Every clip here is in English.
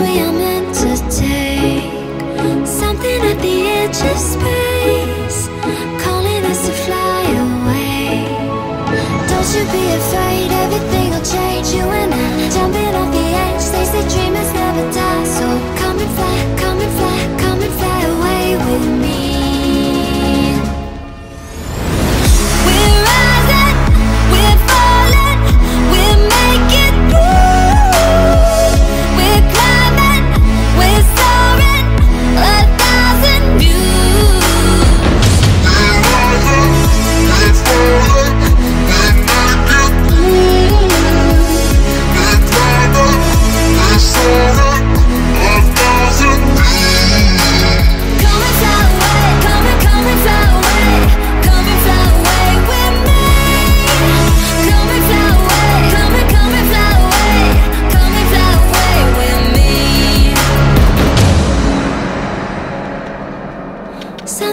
we are meant to take. Something at the edge of space Calling us to fly away. Don't you be afraid, everything will change, you and I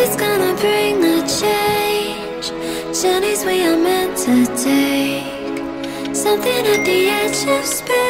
Nothing's gonna bring a change. Journeys we are meant to take. Something at the edge of space.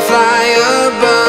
fly above.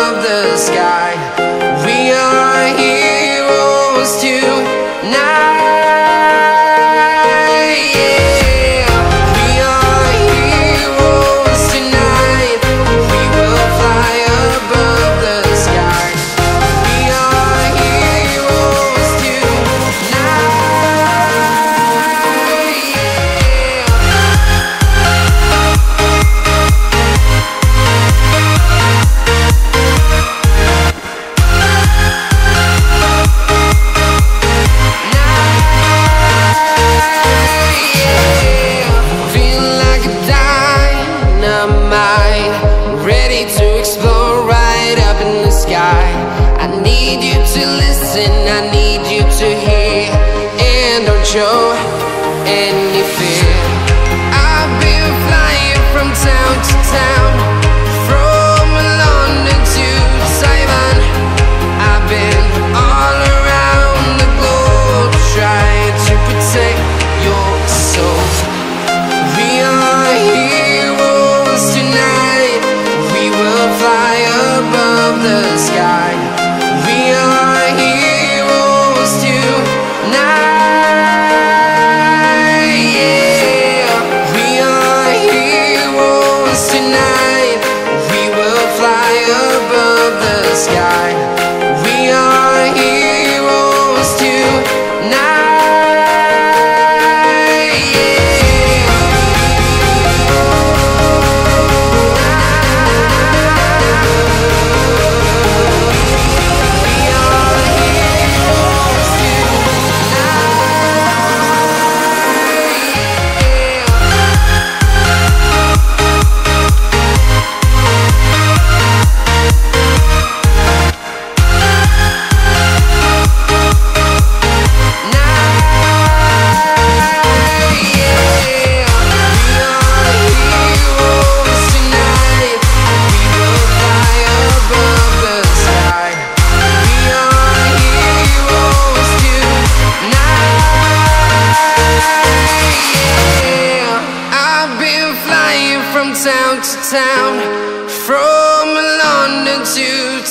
London to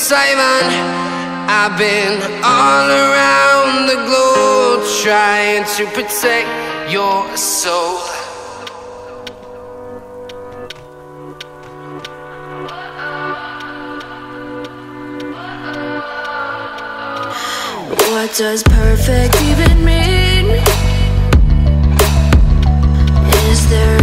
Taiwan. I've been all around the globe trying to protect your soul. What does perfect even mean? Is there